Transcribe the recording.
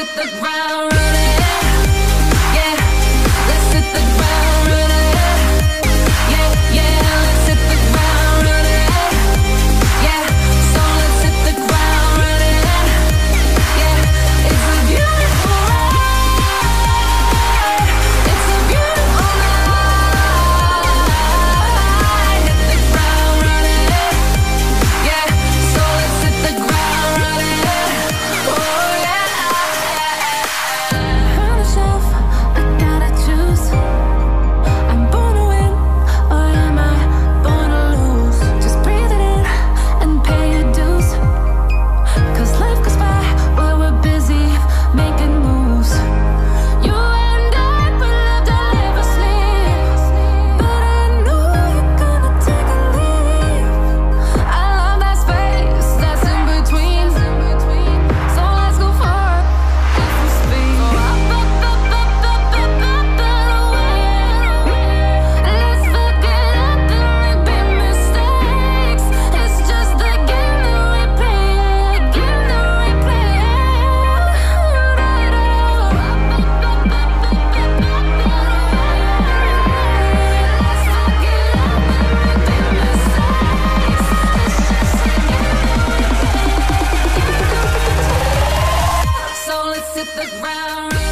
hit the ground running. the ground.